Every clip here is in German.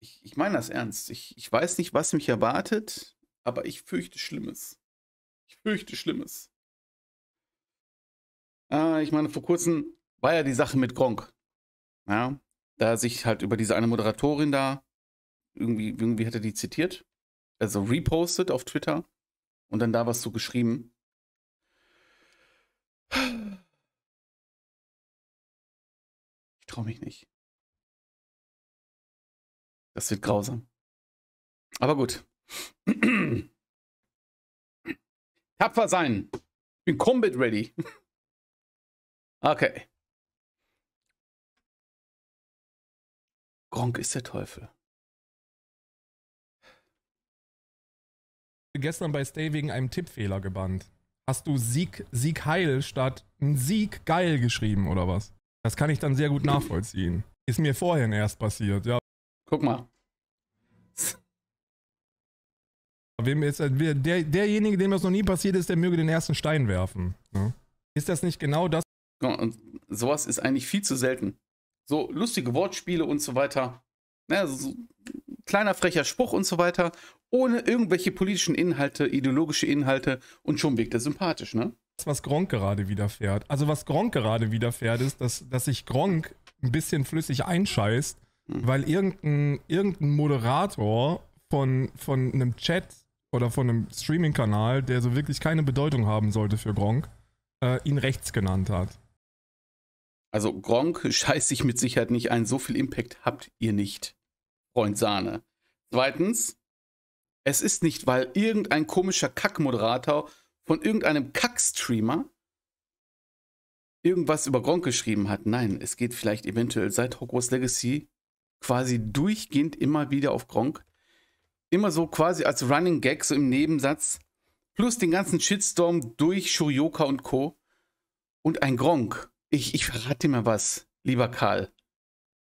Ich, ich meine das ernst. Ich, ich weiß nicht, was mich erwartet, aber ich fürchte Schlimmes. Ich fürchte Schlimmes. Äh, ich meine, vor kurzem war ja die Sache mit Gronk. Ja, da sich halt über diese eine Moderatorin da, irgendwie, irgendwie hat er die zitiert, also repostet auf Twitter und dann da was so geschrieben. Ich traue mich nicht. Das wird grausam. Aber gut. Tapfer sein. Ich bin Combat ready. Okay. Gronk ist der Teufel. Gestern bei Stay wegen einem Tippfehler gebannt. Hast du Sieg, Sieg Heil statt Sieg geil geschrieben oder was? Das kann ich dann sehr gut nachvollziehen. Ist mir vorhin erst passiert, ja. Guck mal. Wem ist, der, derjenige, dem das noch nie passiert ist, der möge den ersten Stein werfen. Ne? Ist das nicht genau das? Und sowas ist eigentlich viel zu selten. So lustige Wortspiele und so weiter. Ja, so kleiner frecher Spruch und so weiter, ohne irgendwelche politischen Inhalte, ideologische Inhalte und schon wirkt er sympathisch, ne? Was Gronk gerade widerfährt. Also was Gronk gerade widerfährt, ist, dass, dass sich Gronk ein bisschen flüssig einscheißt, hm. weil irgendein, irgendein Moderator von, von einem Chat oder von einem Streaming-Kanal, der so wirklich keine Bedeutung haben sollte für Gronk, äh, ihn rechts genannt hat. Also Gronk scheißt sich mit Sicherheit nicht ein. So viel Impact habt ihr nicht, Freund Sahne. Zweitens, es ist nicht, weil irgendein komischer Kackmoderator von irgendeinem Kackstreamer irgendwas über Gronk geschrieben hat. Nein, es geht vielleicht eventuell seit Hogwarts Legacy quasi durchgehend immer wieder auf Gronk. Immer so quasi als Running Gag, so im Nebensatz. Plus den ganzen Shitstorm durch Shoyoka und Co. Und ein Gronk. Ich, ich verrate dir mal was, lieber Karl.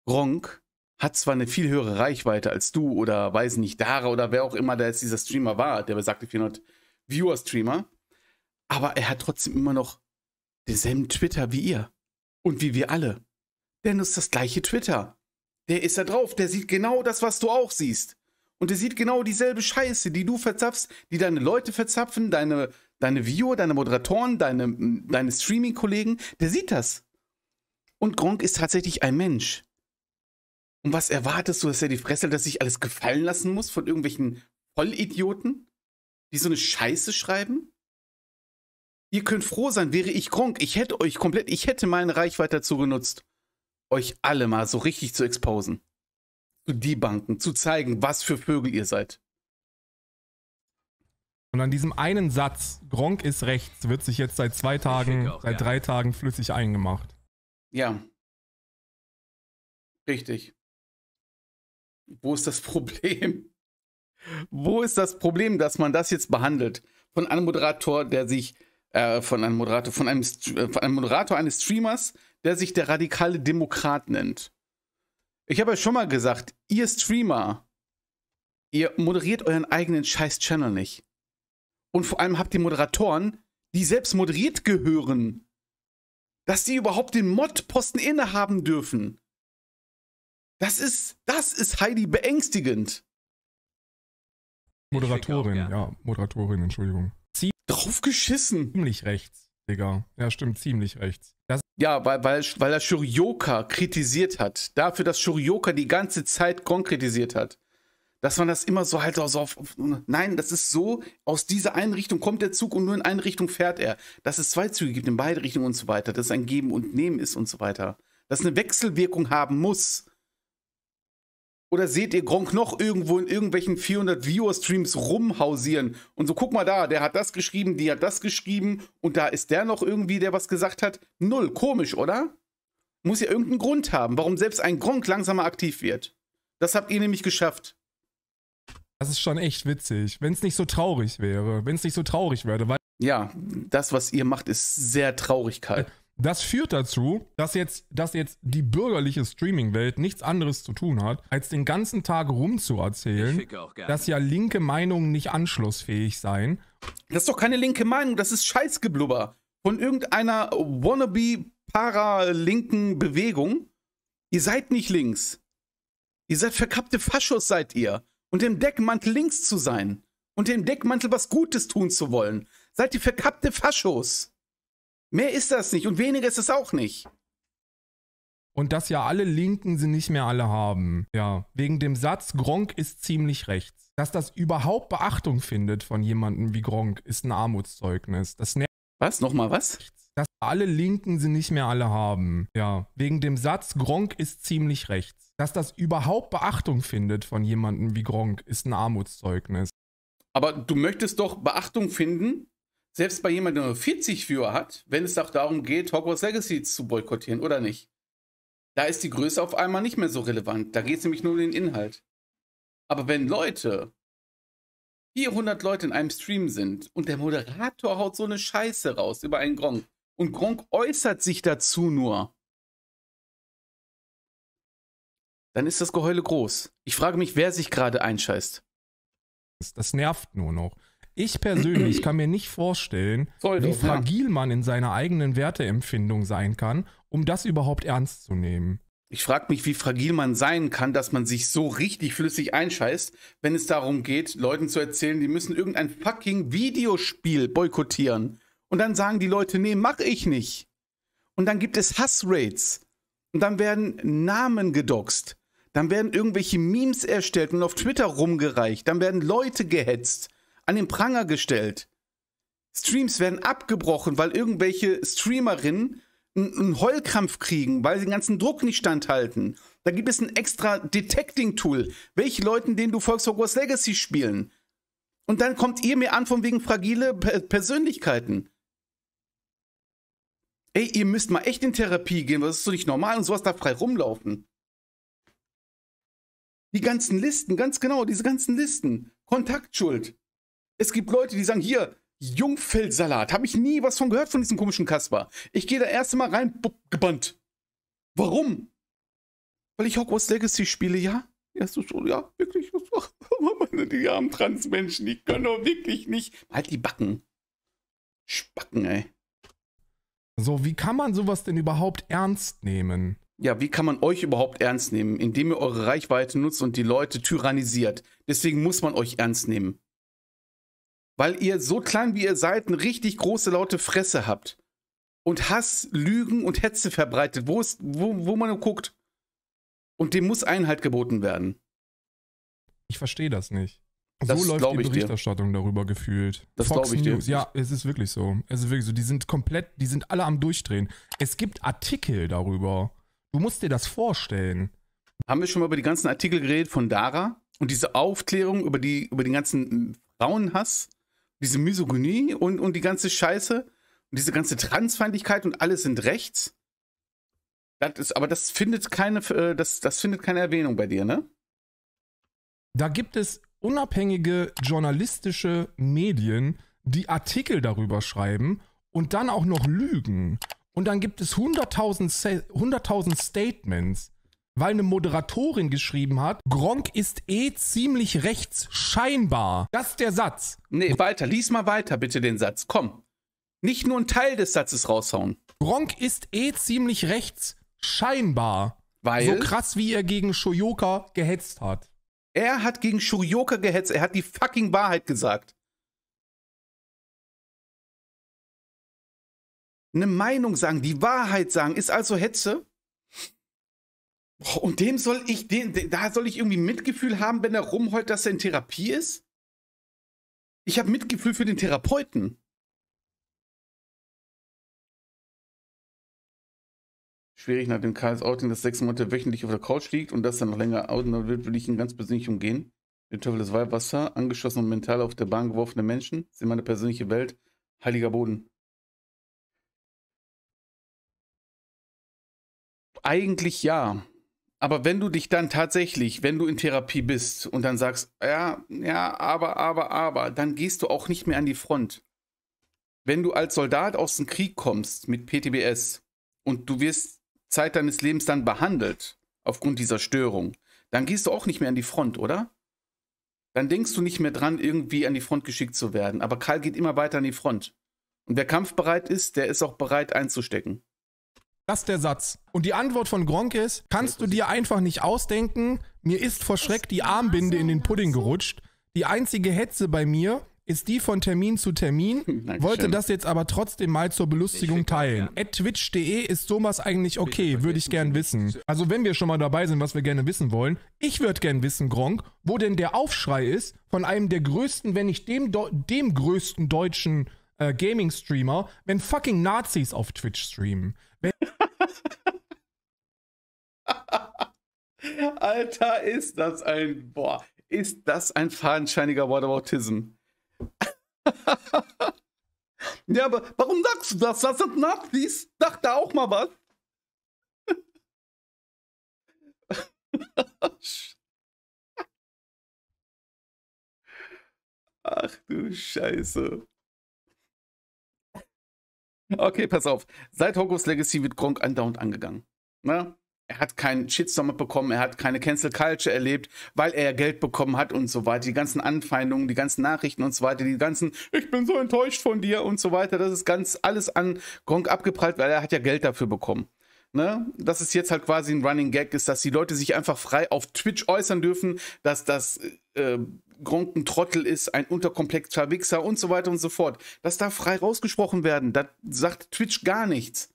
Gronk hat zwar eine viel höhere Reichweite als du oder weiß nicht, Dara oder wer auch immer der jetzt dieser Streamer war, der besagte 400 Viewer-Streamer, aber er hat trotzdem immer noch denselben Twitter wie ihr und wie wir alle. Der nutzt das gleiche Twitter. Der ist da drauf, der sieht genau das, was du auch siehst. Und der sieht genau dieselbe Scheiße, die du verzapfst, die deine Leute verzapfen, deine, deine Viewer, deine Moderatoren, deine, deine Streaming-Kollegen. Der sieht das. Und Gronk ist tatsächlich ein Mensch. Und was erwartest du, dass er die Fresse, dass sich alles gefallen lassen muss von irgendwelchen Vollidioten, die so eine Scheiße schreiben? Ihr könnt froh sein, wäre ich Gronk. Ich hätte euch komplett, ich hätte meine Reichweite dazu genutzt, euch alle mal so richtig zu exposen. Zu debunken, zu zeigen, was für Vögel ihr seid. Und an diesem einen Satz, Gronk ist rechts, wird sich jetzt seit zwei Tagen, auch, seit ja. drei Tagen flüssig eingemacht. Ja. Richtig. Wo ist das Problem? Wo ist das Problem, dass man das jetzt behandelt? Von einem Moderator, der sich, äh, von einem Moderator, von einem, äh, von einem Moderator eines Streamers, der sich der radikale Demokrat nennt. Ich habe ja schon mal gesagt, ihr Streamer, ihr moderiert euren eigenen Scheiß-Channel nicht. Und vor allem habt ihr Moderatoren, die selbst moderiert gehören. Dass die überhaupt den Mod-Posten innehaben dürfen. Das ist, das ist Heidi beängstigend. Moderatorin, auch, ja. ja. Moderatorin, Entschuldigung. Sie draufgeschissen. Ziemlich rechts, Digga. Ja, stimmt, ziemlich rechts. Das ja, weil, weil, weil er Shurioka kritisiert hat. Dafür, dass Shurioka die ganze Zeit Gon kritisiert hat. Dass man das immer so halt so auf, auf. Nein, das ist so, aus dieser einen Richtung kommt der Zug und nur in eine Richtung fährt er. Dass es zwei Züge gibt in beide Richtungen und so weiter. Dass es ein Geben und Nehmen ist und so weiter. Dass eine Wechselwirkung haben muss. Oder seht ihr Gronk noch irgendwo in irgendwelchen 400 Viewer-Streams rumhausieren? Und so, guck mal da, der hat das geschrieben, die hat das geschrieben und da ist der noch irgendwie, der was gesagt hat. Null, komisch, oder? Muss ja irgendeinen Grund haben, warum selbst ein Gronk langsamer aktiv wird. Das habt ihr nämlich geschafft. Das ist schon echt witzig, wenn es nicht so traurig wäre, wenn es nicht so traurig wäre, weil. Ja, das, was ihr macht, ist sehr Traurigkeit. Das führt dazu, dass jetzt, dass jetzt die bürgerliche Streaming-Welt nichts anderes zu tun hat, als den ganzen Tag rumzuerzählen, dass ja linke Meinungen nicht anschlussfähig seien. Das ist doch keine linke Meinung, das ist Scheißgeblubber von irgendeiner wannabe para-linken Bewegung. Ihr seid nicht links. Ihr seid verkappte Faschos, seid ihr. Und im Deckmantel links zu sein. Und im Deckmantel was Gutes tun zu wollen. Seid ihr verkappte Faschos. Mehr ist das nicht und weniger ist es auch nicht. Und dass ja alle Linken sie nicht mehr alle haben. Ja, wegen dem Satz, Gronk ist ziemlich rechts. Dass das überhaupt Beachtung findet von jemandem wie Gronk, ist ein Armutszeugnis. Das. Was? Nochmal was? Dass alle Linken sie nicht mehr alle haben. Ja, wegen dem Satz, Gronk ist ziemlich rechts. Dass das überhaupt Beachtung findet von jemandem wie Gronk, ist ein Armutszeugnis. Aber du möchtest doch Beachtung finden, selbst bei jemandem, der nur 40 Viewer hat, wenn es auch darum geht, Hogwarts Legacy zu boykottieren, oder nicht? Da ist die Größe auf einmal nicht mehr so relevant. Da geht es nämlich nur um den Inhalt. Aber wenn Leute, 400 Leute in einem Stream sind und der Moderator haut so eine Scheiße raus über einen Gronk und Gronk äußert sich dazu nur, dann ist das Geheule groß. Ich frage mich, wer sich gerade einscheißt. Das nervt nur noch. Ich persönlich kann mir nicht vorstellen, Soll wie doch, ja. fragil man in seiner eigenen Werteempfindung sein kann, um das überhaupt ernst zu nehmen. Ich frage mich, wie fragil man sein kann, dass man sich so richtig flüssig einscheißt, wenn es darum geht, Leuten zu erzählen, die müssen irgendein fucking Videospiel boykottieren. Und dann sagen die Leute, nee, mach ich nicht. Und dann gibt es Hassrates. Und dann werden Namen gedoxt. Dann werden irgendwelche Memes erstellt und auf Twitter rumgereicht. Dann werden Leute gehetzt, an den Pranger gestellt. Streams werden abgebrochen, weil irgendwelche Streamerinnen einen Heulkrampf kriegen, weil sie den ganzen Druck nicht standhalten. Da gibt es ein extra Detecting-Tool. Welche Leute, denen du folgst, Hogwarts Legacy spielen. Und dann kommt ihr mir an von wegen fragile Pe- Persönlichkeiten. Ey, ihr müsst mal echt in Therapie gehen, was ist so nicht normal und sowas da frei rumlaufen. Die ganzen Listen, ganz genau, diese ganzen Listen. Kontaktschuld. Es gibt Leute, die sagen, hier, Jungfeldsalat. Habe ich nie was von gehört von diesem komischen Kasper. Ich gehe da erst mal rein, bupp, gebannt. Warum? Weil ich Hogwarts Legacy spiele, ja? Ja, so, so, ja, wirklich. Meine, die armen Transmenschen, die können doch wirklich nicht. Halt die Backen. Spacken, ey. So, wie kann man sowas denn überhaupt ernst nehmen? Ja, wie kann man euch überhaupt ernst nehmen, indem ihr eure Reichweite nutzt und die Leute tyrannisiert? Deswegen muss man euch ernst nehmen. Weil ihr so klein wie ihr seid, eine richtig große, laute Fresse habt. Und Hass, Lügen und Hetze verbreitet, wo, es, wo, wo man nur guckt. Und dem muss Einhalt geboten werden. Ich verstehe das nicht. Das so läuft die ich dir. Berichterstattung darüber gefühlt. Das Fox glaub ich dir. News, ja, es ist wirklich so. Es ist wirklich so. Die sind komplett, die sind alle am Durchdrehen. Es gibt Artikel darüber. Du musst dir das vorstellen. Haben wir schon mal über die ganzen Artikel geredet von Dara und diese Aufklärung über, die, über den ganzen Frauenhass, diese Misogynie und, und die ganze Scheiße und diese ganze Transfeindlichkeit und alles sind rechts? Das ist, aber das findet keine, äh, das, das findet keine Erwähnung bei dir, ne? Da gibt es unabhängige journalistische Medien, die Artikel darüber schreiben und dann auch noch lügen. Und dann gibt es 100.000 Sa- 100.000 Statements, weil eine Moderatorin geschrieben hat, Gronk ist eh ziemlich rechts, scheinbar. Das ist der Satz. Nee, weiter, lies mal weiter bitte den Satz. Komm. Nicht nur einen Teil des Satzes raushauen. Gronk ist eh ziemlich rechts, scheinbar. Weil So krass, wie er gegen Shoyoka gehetzt hat. er hat gegen Shurioka gehetzt, er hat die fucking Wahrheit gesagt. Eine Meinung sagen, die Wahrheit sagen, ist also Hetze? Boah, Und dem soll ich, den, den, da soll ich irgendwie Mitgefühl haben, wenn er rumheult, dass er in Therapie ist? Ich habe Mitgefühl für den Therapeuten. Schwierig nach dem Karls Outing, dass sechs Monate wöchentlich auf der Couch liegt und das dann noch länger outen wird, will ich ihn ganz persönlich umgehen. Der Teufel des Weihwasser, angeschossen und mental auf der Bahn geworfene Menschen, sind meine persönliche Welt, heiliger Boden. Eigentlich ja. Aber wenn du dich dann tatsächlich, wenn du in Therapie bist und dann sagst, ja, ja, aber, aber, aber, dann gehst du auch nicht mehr an die Front. Wenn du als Soldat aus dem Krieg kommst mit PTBS und du wirst Zeit deines Lebens dann behandelt aufgrund dieser Störung, dann gehst du auch nicht mehr an die Front, oder? Dann denkst du nicht mehr dran, irgendwie an die Front geschickt zu werden. Aber Karl geht immer weiter an die Front. Und wer kampfbereit ist, der ist auch bereit einzustecken. Das ist der Satz. Und die Antwort von Gronk ist, kannst du dir einfach nicht ausdenken, mir ist vor Schreck die Armbinde in den Pudding gerutscht. Die einzige Hetze bei mir ist die von Termin zu Termin, Dankeschön. wollte das jetzt aber trotzdem mal zur Belustigung teilen. At twitch.de ist sowas eigentlich okay, würde ich gern wissen. Also wenn wir schon mal dabei sind, was wir gerne wissen wollen, ich würde gern wissen, Gronk, wo denn der Aufschrei ist von einem der größten, wenn nicht dem, dem größten deutschen äh, Gaming-Streamer, wenn fucking Nazis auf Twitch streamen. Alter, ist das ein, boah, ist das ein fadenscheiniger Whataboutism. ja, aber warum sagst du das? Das sind Nazis. Dachte auch mal was. Ach du Scheiße. Okay, pass auf. Seit Hogwarts Legacy wird Gronk andauernd angegangen. Ne? Er hat keinen Shitstorm bekommen, er hat keine Cancel Culture erlebt, weil er Geld bekommen hat und so weiter. Die ganzen Anfeindungen, die ganzen Nachrichten und so weiter, die ganzen, ich bin so enttäuscht von dir und so weiter, das ist ganz alles an Gronk abgeprallt, weil er hat ja Geld dafür bekommen. Ne? Dass es jetzt halt quasi ein Running Gag ist, dass die Leute sich einfach frei auf Twitch äußern dürfen, dass das äh, Gronk ein Trottel ist, ein unterkomplexer Wichser und so weiter und so fort. Das darf frei rausgesprochen werden. Da sagt Twitch gar nichts.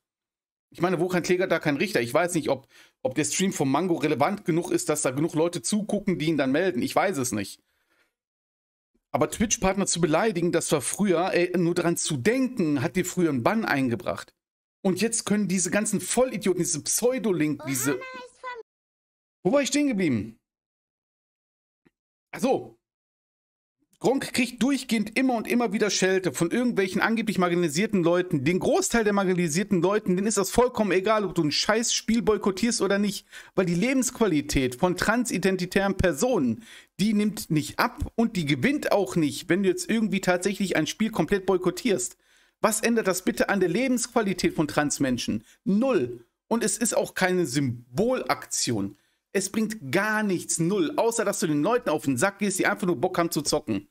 Ich meine, wo kein Kläger, da kein Richter. Ich weiß nicht, ob, ob der Stream vom Mango relevant genug ist, dass da genug Leute zugucken, die ihn dann melden. Ich weiß es nicht. Aber Twitch-Partner zu beleidigen, das war früher, ey, nur daran zu denken, hat dir früher einen Bann eingebracht. Und jetzt können diese ganzen Vollidioten, diese Pseudolink, diese. Wo war ich stehen geblieben? Achso. Gronk kriegt durchgehend immer und immer wieder Schelte von irgendwelchen angeblich marginalisierten Leuten. Den Großteil der marginalisierten Leuten, denen ist das vollkommen egal, ob du ein scheiß Spiel boykottierst oder nicht. Weil die Lebensqualität von transidentitären Personen, die nimmt nicht ab und die gewinnt auch nicht, wenn du jetzt irgendwie tatsächlich ein Spiel komplett boykottierst. Was ändert das bitte an der Lebensqualität von Transmenschen? Null. Und es ist auch keine Symbolaktion. Es bringt gar nichts, null, außer dass du den Leuten auf den Sack gehst, die einfach nur Bock haben zu zocken.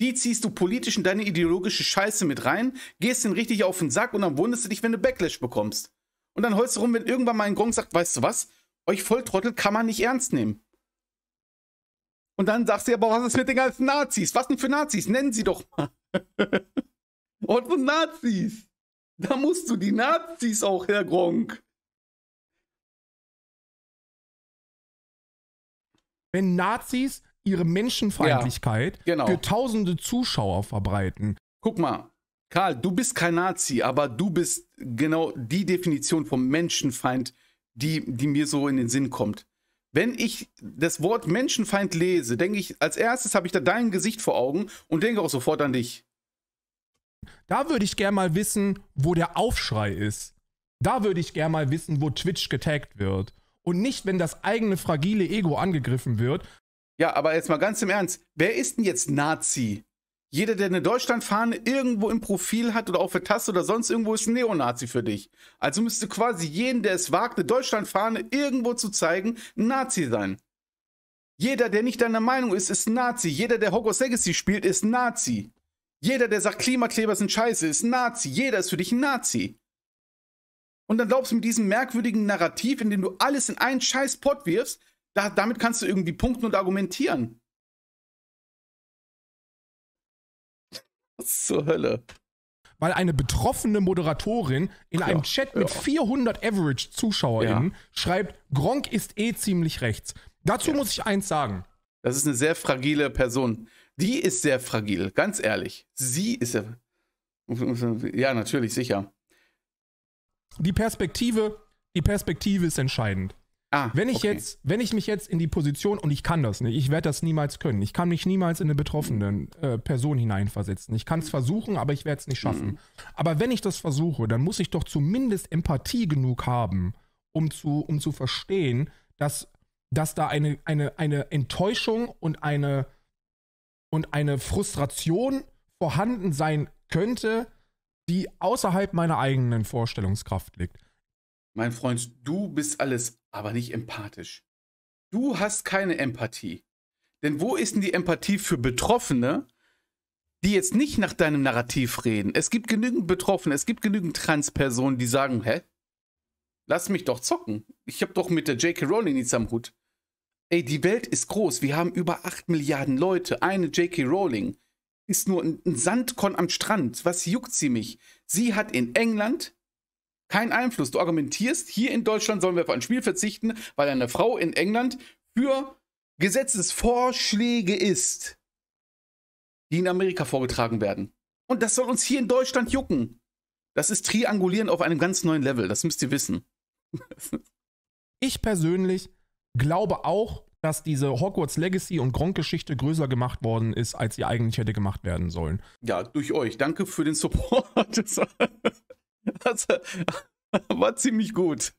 Die ziehst du politisch in deine ideologische Scheiße mit rein, gehst den richtig auf den Sack und dann wunderst du dich, wenn du Backlash bekommst. Und dann holst du rum, wenn irgendwann mal ein Gong sagt, weißt du was, euch Volltrottel kann man nicht ernst nehmen. Und dann sagst du aber was ist mit den ganzen Nazis? Was denn für Nazis? Nennen sie doch mal. Und für Nazis. Da musst du die Nazis auch, Herr Gronk. Wenn Nazis ihre Menschenfeindlichkeit Ja, genau. für tausende Zuschauer verbreiten, Guck mal, Karl, du bist kein Nazi, aber du bist genau die Definition vom Menschenfeind, die, die mir so in den Sinn kommt. Wenn ich das Wort Menschenfeind lese, denke ich, als erstes habe ich da dein Gesicht vor Augen und denke auch sofort an dich. da würde ich gerne mal wissen, wo der Aufschrei ist. Da würde ich gerne mal wissen, wo Twitch getaggt wird. Und nicht, wenn das eigene fragile Ego angegriffen wird. Ja, aber jetzt mal ganz im Ernst, wer ist denn jetzt Nazi? Jeder, der eine Deutschlandfahne irgendwo im Profil hat oder auf der Taste oder sonst irgendwo, ist ein Neonazi für dich. Also müsste quasi jeden, der es wagt, eine Deutschlandfahne irgendwo zu zeigen, ein Nazi sein. Jeder, der nicht deiner Meinung ist, ist ein Nazi. Jeder, der Hogwarts Legacy spielt, ist ein Nazi. Jeder, der sagt, Klimakleber sind scheiße, ist ein Nazi. Jeder ist für dich ein Nazi. Und dann glaubst du mit diesem merkwürdigen Narrativ, in dem du alles in einen scheiß Pott wirfst, da, damit kannst du irgendwie punkten und argumentieren. Was zur Hölle? weil eine betroffene Moderatorin in Ja, einem Chat mit ja. 400 Average-ZuschauerInnen schreibt, Gronk ist eh ziemlich rechts. Dazu muss ich eins sagen. Das ist eine sehr fragile Person. Die ist sehr fragil, ganz ehrlich. Sie ist ja. Ja, natürlich, sicher. Die Perspektive, die Perspektive ist entscheidend. Ah, Wenn ich okay. jetzt, wenn ich mich jetzt in die Position, und ich kann das nicht, ich werde das niemals können, ich kann mich niemals in eine betroffene äh, Person hineinversetzen. Ich kann es versuchen, aber ich werde es nicht schaffen. Aber wenn ich das versuche, dann muss ich doch zumindest Empathie genug haben, um zu, um zu verstehen, dass, dass da eine, eine, eine Enttäuschung und eine, und eine Frustration vorhanden sein könnte, die außerhalb meiner eigenen Vorstellungskraft liegt. Mein Freund, du bist alles, aber nicht empathisch. Du hast keine Empathie. Denn wo ist denn die Empathie für Betroffene, die jetzt nicht nach deinem Narrativ reden? Es gibt genügend Betroffene, es gibt genügend Transpersonen, die sagen, hä? Lass mich doch zocken. Ich habe doch mit der J.K. Rowling nichts am Hut. Ey, die Welt ist groß. Wir haben über 8 Milliarden Leute. Eine J.K. Rowling ist nur ein Sandkorn am Strand. Was juckt sie mich? Sie hat in England keinen Einfluss. Du argumentierst, hier in Deutschland sollen wir auf ein Spiel verzichten, weil eine Frau in England für Gesetzesvorschläge ist, die in Amerika vorgetragen werden. Und das soll uns hier in Deutschland jucken. Das ist Triangulieren auf einem ganz neuen Level. Das müsst ihr wissen. ich persönlich glaube auch, dass diese Hogwarts Legacy und Gronk-Geschichte größer gemacht worden ist, als sie eigentlich hätte gemacht werden sollen. Ja, durch euch. Danke für den Support. Das, war ziemlich gut.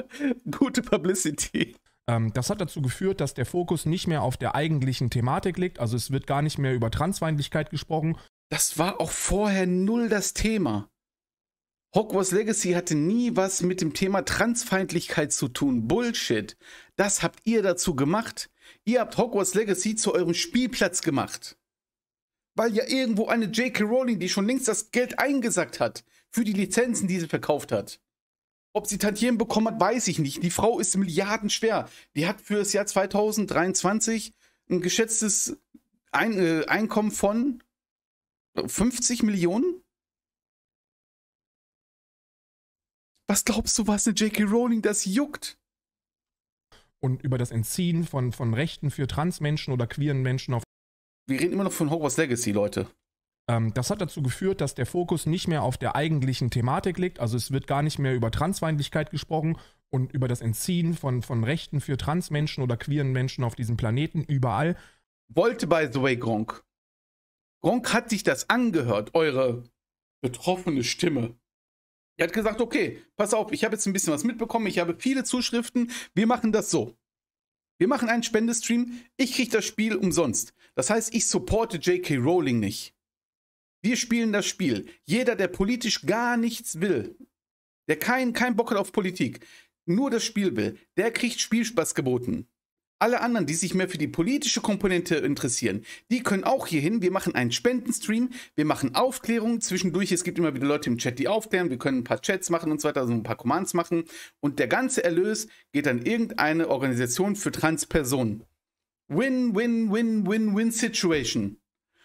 Gute Publicity. Ähm, das hat dazu geführt, dass der Fokus nicht mehr auf der eigentlichen Thematik liegt. Also es wird gar nicht mehr über Transfeindlichkeit gesprochen. Das war auch vorher null das Thema. Hogwarts Legacy hatte nie was mit dem Thema Transfeindlichkeit zu tun. Bullshit. Das habt ihr dazu gemacht. Ihr habt Hogwarts Legacy zu eurem Spielplatz gemacht. Weil ja irgendwo eine J.K. Rowling, die schon längst das Geld eingesackt hat für die Lizenzen, die sie verkauft hat. Ob sie Tantiemen bekommen hat, weiß ich nicht. Die Frau ist milliardenschwer. Die hat für das Jahr 2023 ein geschätztes äh, Einkommen von 50 Millionen? Was glaubst du, was eine J.K. Rowling das juckt? Und über das Entziehen von, von Rechten für Transmenschen oder queeren Menschen auf. Wir reden immer noch von Hogwarts Legacy, Leute. Ähm, das hat dazu geführt, dass der Fokus nicht mehr auf der eigentlichen Thematik liegt. Also es wird gar nicht mehr über Transfeindlichkeit gesprochen und über das Entziehen von, von Rechten für Transmenschen oder queeren Menschen auf diesem Planeten überall. Wollte, by the way, Gronk. Gronk hat sich das angehört, eure betroffene Stimme. Er hat gesagt, okay, pass auf, ich habe jetzt ein bisschen was mitbekommen, ich habe viele Zuschriften, wir machen das so. Wir machen einen Spendestream, ich kriege das Spiel umsonst. Das heißt, ich supporte J.K. Rowling nicht. Wir spielen das Spiel. Jeder, der politisch gar nichts will, der keinen kein Bock hat auf Politik, nur das Spiel will, der kriegt Spielspaß geboten. Alle anderen, die sich mehr für die politische Komponente interessieren, die können auch hier hin. Wir machen einen Spendenstream, wir machen Aufklärung. Zwischendurch, es gibt immer wieder Leute im Chat, die aufklären. Wir können ein paar Chats machen und so weiter, also ein paar Commands machen. Und der ganze Erlös geht an irgendeine Organisation für Transpersonen. Win, win, win, win, win Situation.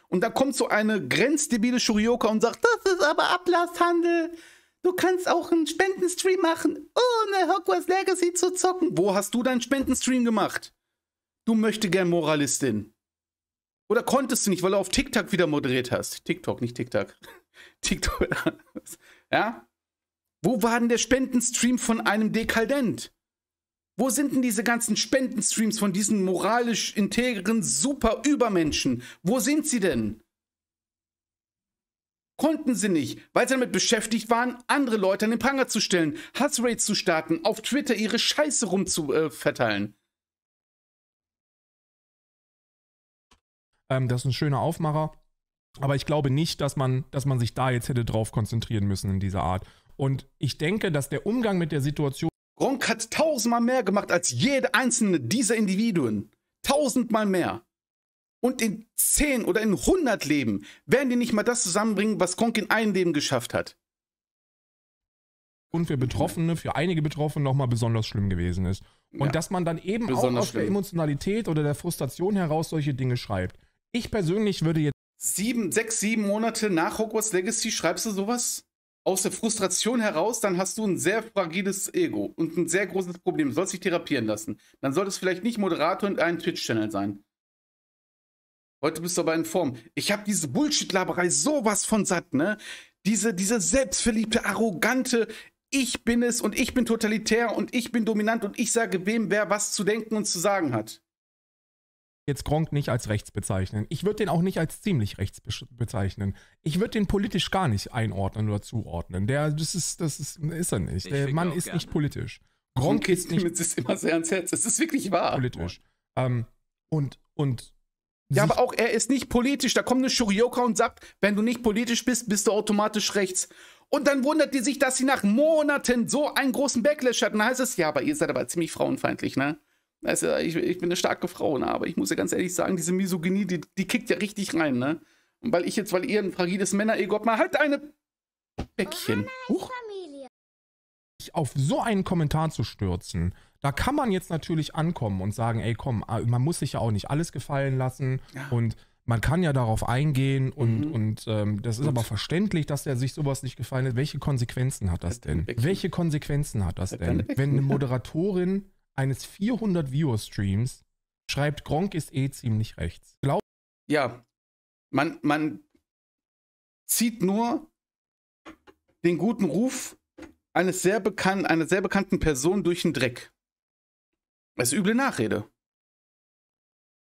Und da kommt so eine grenzdebile Shurioka und sagt, das ist aber Ablasshandel. Du kannst auch einen Spendenstream machen, ohne Hogwarts Legacy zu zocken. Wo hast du deinen Spendenstream gemacht? Du möchte gern Moralistin. Oder konntest du nicht, weil du auf TikTok wieder moderiert hast? TikTok, nicht TikTok. TikTok. ja? Wo war denn der Spendenstream von einem Dekadent? Wo sind denn diese ganzen Spendenstreams von diesen moralisch integren Super-Übermenschen? Wo sind sie denn? Konnten sie nicht, weil sie damit beschäftigt waren, andere Leute an den Pranger zu stellen, Hassrates zu starten, auf Twitter ihre Scheiße rumzuverteilen. Äh, Ähm, das ist ein schöner Aufmacher. Aber ich glaube nicht, dass man, dass man sich da jetzt hätte drauf konzentrieren müssen in dieser Art. Und ich denke, dass der Umgang mit der Situation. Gronk hat tausendmal mehr gemacht als jede einzelne dieser Individuen. Tausendmal mehr. Und in zehn oder in hundert Leben werden die nicht mal das zusammenbringen, was Gronk in einem Leben geschafft hat. Und für Betroffene, für einige Betroffene nochmal besonders schlimm gewesen ist. Und ja, dass man dann eben auch aus schlimm. der Emotionalität oder der Frustration heraus solche Dinge schreibt. Ich persönlich würde jetzt. Sieben, sechs, sieben Monate nach Hogwarts Legacy schreibst du sowas? Aus der Frustration heraus, dann hast du ein sehr fragiles Ego und ein sehr großes Problem. Sollst dich therapieren lassen. Dann solltest du vielleicht nicht Moderator in einem Twitch-Channel sein. Heute bist du aber in Form. Ich habe diese Bullshit-Laberei sowas von satt, ne? Diese, diese selbstverliebte, arrogante, ich bin es und ich bin totalitär und ich bin dominant und ich sage wem wer was zu denken und zu sagen hat jetzt Gronk nicht als rechts bezeichnen. Ich würde den auch nicht als ziemlich rechts be bezeichnen. Ich würde den politisch gar nicht einordnen oder zuordnen. Der, das ist, das ist, ist er nicht. Ich Der Mann ist gerne. nicht politisch. Gronk ist nicht. Mir ist immer sehr ans Herz. Es ist wirklich wahr. Politisch. Ähm, und, und. Ja, aber auch er ist nicht politisch. Da kommt eine Shurioka und sagt, wenn du nicht politisch bist, bist du automatisch rechts. Und dann wundert die sich, dass sie nach Monaten so einen großen Backlash hat. Und dann heißt es, ja, aber ihr seid aber ziemlich frauenfeindlich, ne? Also ich, ich bin eine starke Frau, ne? aber ich muss ja ganz ehrlich sagen, diese Misogynie, die, die kickt ja richtig rein, ne? Und weil ich jetzt, weil ihr ein fragiles Männer-Ego habt, mal halt eine Bäckchen. Huch. auf so einen Kommentar zu stürzen, da kann man jetzt natürlich ankommen und sagen, ey komm, ah, man muss sich ja auch nicht alles gefallen lassen Ja. und man kann ja darauf eingehen und, Mhm. und ähm, das ist Gut. aber verständlich, dass der sich sowas nicht gefallen hat. Welche Konsequenzen hat das denn? Welche Konsequenzen hat das denn? Wenn eine. Moderatorin eines 400 Viewer-Streams schreibt, Gronk ist eh ziemlich rechts. Glaub Ja, man, man zieht nur den guten Ruf eines sehr bekannten, einer sehr bekannten Person durch den Dreck. Das ist üble Nachrede.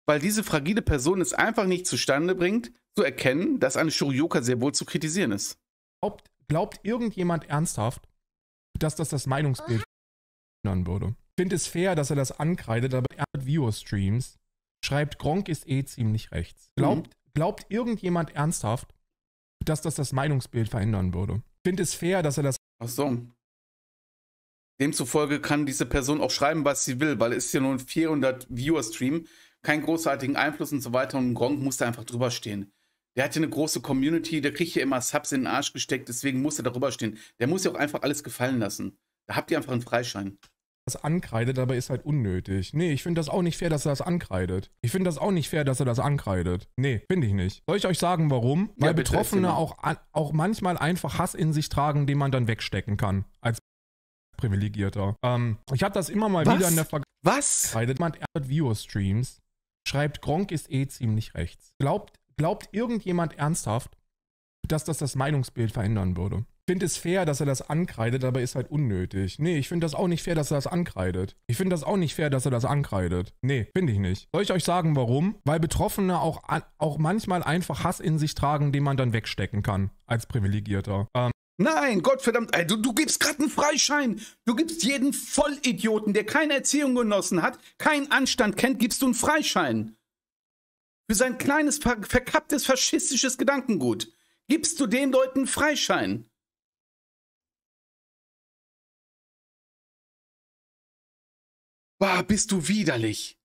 Weil diese fragile Person es einfach nicht zustande bringt, zu erkennen, dass eine Shurioka sehr wohl zu kritisieren ist. glaubt, glaubt irgendjemand ernsthaft, dass das das Meinungsbild ändern würde? Ich finde es fair, dass er das ankreidet, aber er hat Viewer-Streams, schreibt, Gronk ist eh ziemlich rechts. Glaubt, glaubt irgendjemand ernsthaft, dass das das Meinungsbild verändern würde? Ich finde es fair, dass er das Ach so. Demzufolge kann diese Person auch schreiben, was sie will, weil es ist ja nur ein 400 Viewer-Stream, keinen großartigen Einfluss und so weiter und Gronk muss da einfach drüber stehen. Der hat ja eine große Community, der kriegt ja immer Subs in den Arsch gesteckt, deswegen muss er darüber stehen. Der muss ja auch einfach alles gefallen lassen. Da habt ihr einfach einen Freischein. Das ankreidet, aber ist halt unnötig. Nee, ich finde das auch nicht fair, dass er das ankreidet. Ich finde das auch nicht fair, dass er das ankreidet. Nee, finde ich nicht. Soll ich euch sagen, warum? Weil bitte, Betroffene auch, auch manchmal einfach Hass in sich tragen, den man dann wegstecken kann. Als Privilegierter. Ähm, ich habe das immer mal Was? wieder in der Vergangenheit. Was? Jemand hat Viewer-Streams, schreibt, Gronk ist eh ziemlich rechts. Glaubt, glaubt irgendjemand ernsthaft, dass das das Meinungsbild verändern würde? Ich finde es fair, dass er das ankreidet, aber ist halt unnötig. Nee, ich finde das auch nicht fair, dass er das ankreidet. Ich finde das auch nicht fair, dass er das ankreidet. Nee, finde ich nicht. Soll ich euch sagen, warum? Weil Betroffene auch, auch manchmal einfach Hass in sich tragen, den man dann wegstecken kann. Als Privilegierter. Ähm, Nein, Gottverdammt, du, du gibst gerade einen Freischein. Du gibst jeden Vollidioten, der keine Erziehung genossen hat, keinen Anstand kennt, gibst du einen Freischein. Für sein kleines, ver verkapptes, faschistisches Gedankengut. Gibst du den Leuten einen Freischein. Bah, bist du widerlich.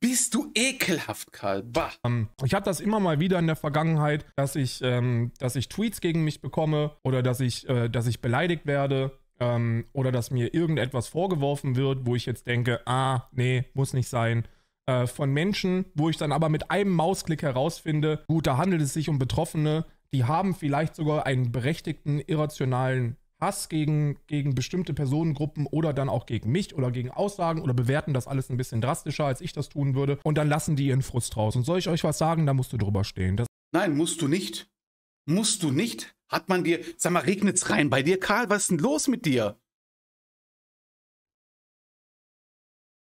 Bist du ekelhaft, Karl. Bah. Ähm, ich habe das immer mal wieder in der Vergangenheit, dass ich, ähm, dass ich Tweets gegen mich bekomme oder dass ich, äh, dass ich beleidigt werde ähm, oder dass mir irgendetwas vorgeworfen wird, wo ich jetzt denke, ah, nee, muss nicht sein. Äh, von Menschen, wo ich dann aber mit einem Mausklick herausfinde, gut, da handelt es sich um Betroffene, die haben vielleicht sogar einen berechtigten, irrationalen Hass gegen, gegen bestimmte Personengruppen oder dann auch gegen mich oder gegen Aussagen oder bewerten das alles ein bisschen drastischer, als ich das tun würde. Und dann lassen die ihren Frust raus. Und soll ich euch was sagen, da musst du drüber stehen. Das Nein, musst du nicht. Musst du nicht. Hat man dir. Sag mal, regnet's rein bei dir, Karl? Was ist denn los mit dir?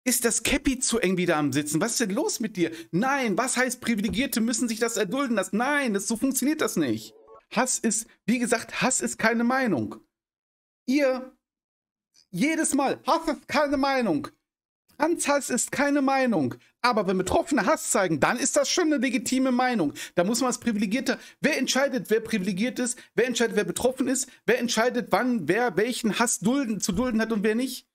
Ist das Käppi zu eng wieder am Sitzen? Was ist denn los mit dir? Nein, was heißt, Privilegierte müssen sich das erdulden lassen? Nein, das, so funktioniert das nicht. Hass ist, wie gesagt, Hass ist keine Meinung. Ihr, jedes Mal, Hass ist keine Meinung. Transhass ist keine Meinung. Aber wenn Betroffene Hass zeigen, dann ist das schon eine legitime Meinung. Da muss man als Privilegierter. Wer entscheidet, wer privilegiert ist? Wer entscheidet, wer betroffen ist? Wer entscheidet, wann wer welchen Hass dulden, zu dulden hat und wer nicht?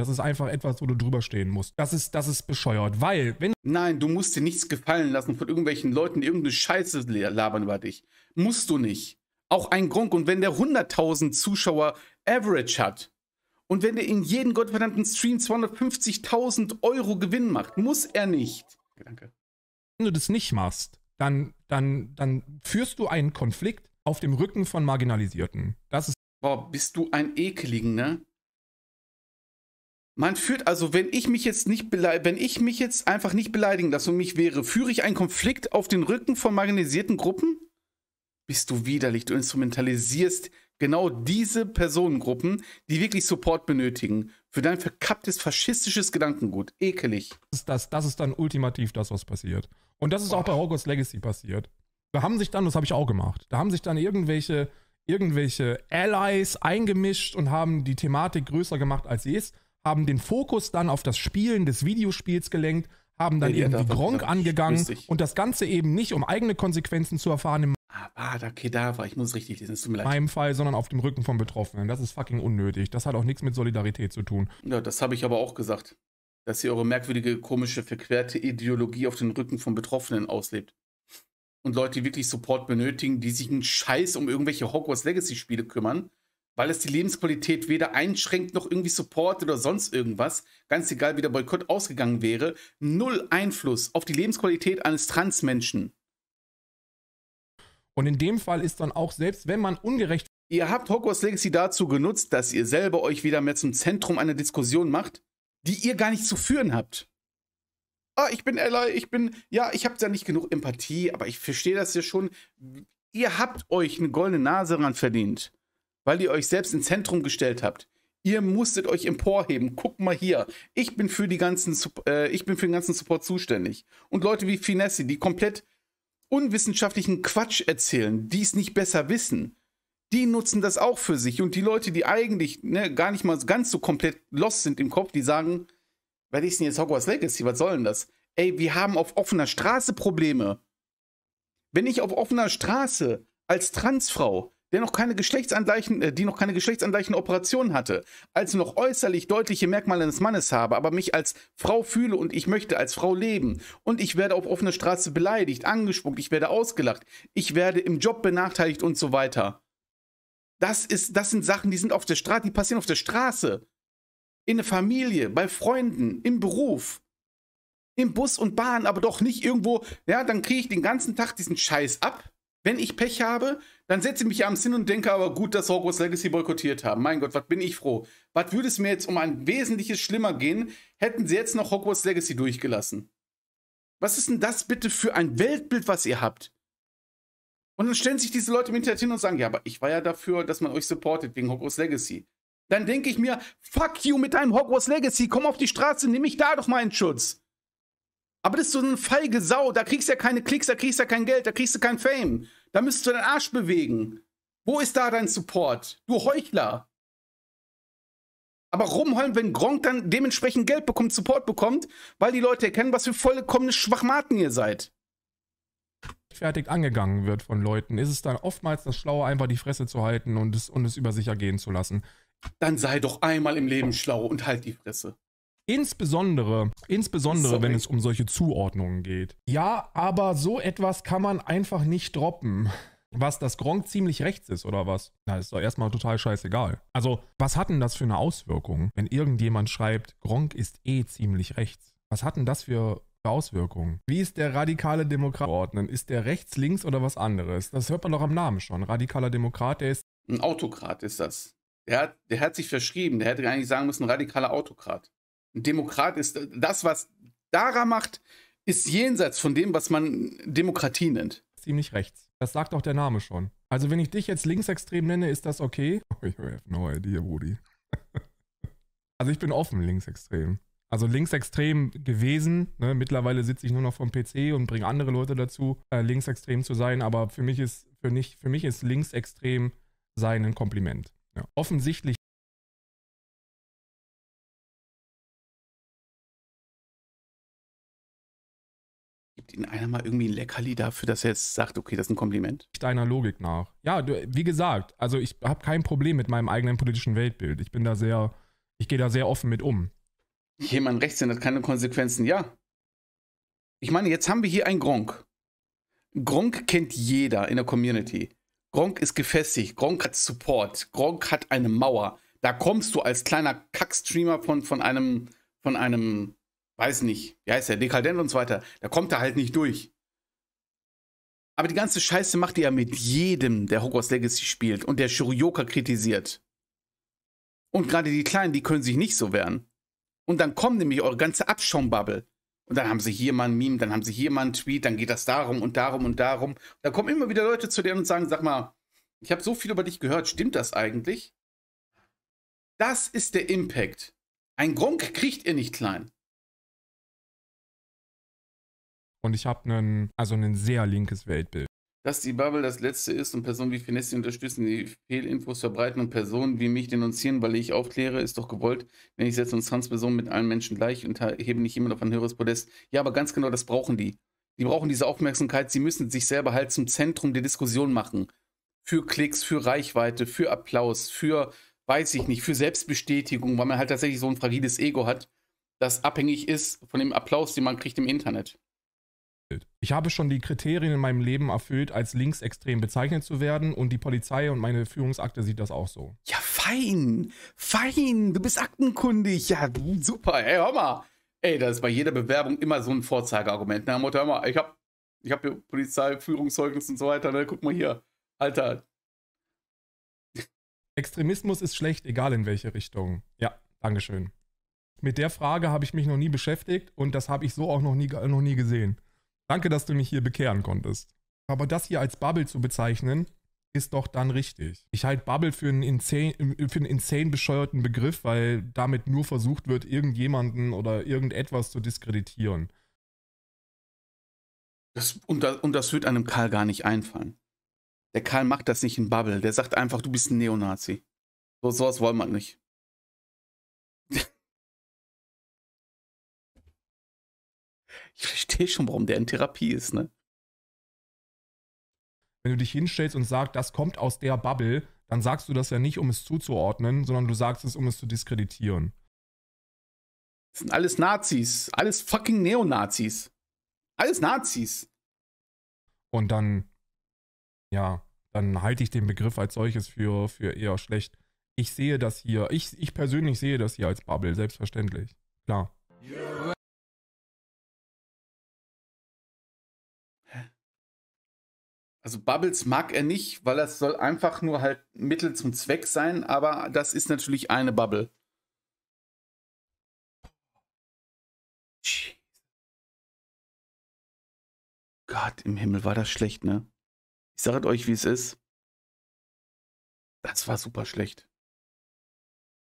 Das ist einfach etwas, wo du drüber stehen musst. Das ist, das ist bescheuert, weil, wenn Nein, du musst dir nichts gefallen lassen von irgendwelchen Leuten, die irgendeine Scheiße labern über dich. Musst du nicht. Auch ein Gronk. Und wenn der 100.000 Zuschauer Average hat und wenn der in jeden gottverdammten Stream 250.000 Euro Gewinn macht, muss er nicht. Danke. du das nicht machst, dann, dann, dann führst du einen Konflikt auf dem Rücken von Marginalisierten. Das ist Boah, bist du ein Ekeligen, ne? Man führt also, wenn ich mich jetzt nicht wenn ich mich jetzt einfach nicht beleidigen lasse und mich wehre, führe ich einen Konflikt auf den Rücken von marginalisierten Gruppen? Bist du widerlich, du instrumentalisierst genau diese Personengruppen, die wirklich Support benötigen, für dein verkapptes faschistisches Gedankengut. Ekelig. ist das, das ist dann ultimativ das, was passiert. Und das ist auch bei Hogwarts Legacy passiert. Da haben sich dann, das habe ich auch gemacht, da haben sich dann irgendwelche, irgendwelche Allies eingemischt und haben die Thematik größer gemacht, als sie ist, haben den Fokus dann auf das Spielen des Videospiels gelenkt, haben dann irgendwie da war- Gronk angegangen und das Ganze eben nicht, um eigene Konsequenzen zu erfahren in Ah, da Kedavra, ich muss richtig lesen, es tut mir leid. meinem Fall, sondern auf dem Rücken von Betroffenen. Das ist fucking unnötig. Das hat auch nichts mit Solidarität zu tun. Ja, das habe ich aber auch gesagt. Dass ihr eure merkwürdige, komische, verquerte Ideologie auf den Rücken von Betroffenen auslebt. und Leute, die wirklich Support benötigen, die sich einen Scheiß um irgendwelche Hogwarts Legacy-Spiele kümmern, weil es die Lebensqualität weder einschränkt noch irgendwie supportet oder sonst irgendwas, ganz egal wie der Boykott ausgegangen wäre, null Einfluss auf die Lebensqualität eines Transmenschen. Und in dem Fall ist dann auch, selbst wenn man ungerecht. Ihr habt Hogwarts Legacy dazu genutzt, dass ihr selber euch wieder mehr zum Zentrum einer Diskussion macht, die ihr gar nicht zu führen habt. Ah, ich bin Ally, ich bin, ja, ich habe ja nicht genug Empathie, aber ich verstehe das ja schon. Ihr habt euch eine goldene Nase ran verdient, weil ihr euch selbst ins Zentrum gestellt habt. Ihr musstet euch emporheben. Guckt mal hier. Ich bin für die ganzen, äh, ich bin für den ganzen Support zuständig. Und Leute wie Finesse, die komplett unwissenschaftlichen Quatsch erzählen, die es nicht besser wissen, die nutzen das auch für sich. Und die Leute, die eigentlich ne, gar nicht mal ganz so komplett lost sind im Kopf, die sagen, was ist denn jetzt Hogwarts Legacy? Was soll denn das? Ey, wir haben auf offener Straße Probleme. Wenn ich auf offener Straße als Transfrau, der noch keine Geschlechtsangleichen, äh, die noch keine geschlechtsangleichende Operation hatte, also noch äußerlich deutliche Merkmale eines Mannes habe, aber mich als Frau fühle und ich möchte als Frau leben und ich werde auf offener Straße beleidigt, angespuckt, ich werde ausgelacht, ich werde im Job benachteiligt und so weiter. Das ist, das sind Sachen, die sind auf der Straße, die passieren auf der Straße in der Familie, bei Freunden, im Beruf, im Bus und Bahn, aber doch nicht irgendwo, ja, dann kriege ich den ganzen Tag diesen Scheiß ab. Wenn ich Pech habe, dann setze ich mich abends hin und denke aber gut, dass Hogwarts Legacy boykottiert haben. Mein Gott, was bin ich froh. Was würde es mir jetzt um ein wesentliches Schlimmer gehen, hätten sie jetzt noch Hogwarts Legacy durchgelassen? Was ist denn das bitte für ein Weltbild, was ihr habt? Und dann stellen sich diese Leute im Internet hin und sagen, ja, aber ich war ja dafür, dass man euch supportet wegen Hogwarts Legacy. Dann denke ich mir, fuck you mit deinem Hogwarts Legacy, komm auf die Straße, nimm mich da doch mal in Schutz. Aber das ist so eine feige Sau, da kriegst du ja keine Klicks, da kriegst du ja kein Geld, da kriegst du kein Fame. Da müsstest du deinen Arsch bewegen. Wo ist da dein Support? Du Heuchler. Aber rumheulen, wenn Gronk dann dementsprechend Geld bekommt, Support bekommt, weil die Leute erkennen, was für vollkommene Schwachmaten ihr seid. Fertig angegangen wird von Leuten, ist es dann oftmals das Schlaue, einfach die Fresse zu halten und es, und es über sich ergehen zu lassen. Dann sei doch einmal im Leben schlau und halt die Fresse. Insbesondere, insbesondere Sorry. wenn es um solche Zuordnungen geht. Ja, aber so etwas kann man einfach nicht droppen. Was, das Gronk ziemlich rechts ist, oder was? Na, ist doch erstmal total scheißegal. Also, was hat denn das für eine Auswirkung, wenn irgendjemand schreibt, Gronk ist eh ziemlich rechts? Was hat denn das für Auswirkungen? Wie ist der radikale Demokrat ordnen? Ist der rechts, links oder was anderes? Das hört man doch am Namen schon. Radikaler Demokrat, der ist. Ein Autokrat ist das. Der hat, der hat sich verschrieben. Der hätte eigentlich sagen müssen, radikaler Autokrat. Ein Demokrat ist das, was Dara macht, ist jenseits von dem, was man Demokratie nennt. Ziemlich rechts. Das sagt auch der Name schon. Also wenn ich dich jetzt linksextrem nenne, ist das okay? Oh, ich have no idea, Woody. also ich bin offen linksextrem. Also linksextrem gewesen. Ne? Mittlerweile sitze ich nur noch vom PC und bringe andere Leute dazu, äh, linksextrem zu sein. Aber für mich ist, für, nicht, für mich ist linksextrem sein ein Kompliment. Ja. Offensichtlich Gibt Ihnen einer mal irgendwie ein Leckerli dafür, dass er jetzt sagt, okay, das ist ein Kompliment? Deiner Logik nach. Ja, du, wie gesagt, also ich habe kein Problem mit meinem eigenen politischen Weltbild. Ich bin da sehr, ich gehe da sehr offen mit um. Jemand rechts hat keine Konsequenzen, ja. Ich meine, jetzt haben wir hier einen Gronk. Gronk kennt jeder in der Community. Gronk ist gefestigt, Gronk hat Support, Gronk hat eine Mauer. Da kommst du als kleiner Kackstreamer von, von einem, von einem, weiß nicht, wie heißt der, Dekadent und so weiter, da kommt er halt nicht durch. Aber die ganze Scheiße macht ihr ja mit jedem, der Hogwarts Legacy spielt und der Shurioka kritisiert. Und gerade die Kleinen, die können sich nicht so wehren. Und dann kommt nämlich eure ganze Abschaumbubble. Und dann haben sie hier mal ein Meme, dann haben sie hier mal einen Tweet, dann geht das darum und darum und darum. Da kommen immer wieder Leute zu dir und sagen, sag mal, ich habe so viel über dich gehört, stimmt das eigentlich? Das ist der Impact. Ein Gronk kriegt ihr nicht klein. Und ich habe einen, also ein sehr linkes Weltbild dass die Bubble das Letzte ist und Personen wie Finessi unterstützen, die Fehlinfos verbreiten und Personen wie mich denunzieren, weil ich aufkläre, ist doch gewollt. Denn ich setze uns Transpersonen mit allen Menschen gleich und hebe nicht jemand auf ein höheres Podest. Ja, aber ganz genau, das brauchen die. Die brauchen diese Aufmerksamkeit. Sie müssen sich selber halt zum Zentrum der Diskussion machen. Für Klicks, für Reichweite, für Applaus, für, weiß ich nicht, für Selbstbestätigung, weil man halt tatsächlich so ein fragiles Ego hat, das abhängig ist von dem Applaus, den man kriegt im Internet. Ich habe schon die Kriterien in meinem Leben erfüllt, als linksextrem bezeichnet zu werden und die Polizei und meine Führungsakte sieht das auch so. Ja, fein. Fein. Du bist aktenkundig. Ja, super. Ey, hör mal. Ey, das ist bei jeder Bewerbung immer so ein Vorzeigeargument. Na, Mutter, hör mal, ich hab, ich hab hier Polizei, Führungszeugnis und so weiter. Ne? Guck mal hier. Alter. Extremismus ist schlecht, egal in welche Richtung. Ja, Dankeschön. Mit der Frage habe ich mich noch nie beschäftigt und das habe ich so auch noch nie, noch nie gesehen. Danke, dass du mich hier bekehren konntest. Aber das hier als Bubble zu bezeichnen, ist doch dann richtig. Ich halte Bubble für einen, insane, für einen insane bescheuerten Begriff, weil damit nur versucht wird, irgendjemanden oder irgendetwas zu diskreditieren. Das, und, das, und das wird einem Karl gar nicht einfallen. Der Karl macht das nicht in Bubble. Der sagt einfach, du bist ein Neonazi. So sowas wollen wir nicht. Ich verstehe schon, warum der in Therapie ist, ne? Wenn du dich hinstellst und sagst, das kommt aus der Bubble, dann sagst du das ja nicht, um es zuzuordnen, sondern du sagst es, um es zu diskreditieren. Das sind alles Nazis. Alles fucking Neonazis. Alles Nazis. Und dann, ja, dann halte ich den Begriff als solches für, für eher schlecht. Ich sehe das hier, ich, ich persönlich sehe das hier als Bubble, selbstverständlich. Klar. Also Bubbles mag er nicht, weil das soll einfach nur halt Mittel zum Zweck sein, aber das ist natürlich eine Bubble. Gott im Himmel, war das schlecht, ne? Ich sage euch, wie es ist. Das war super schlecht.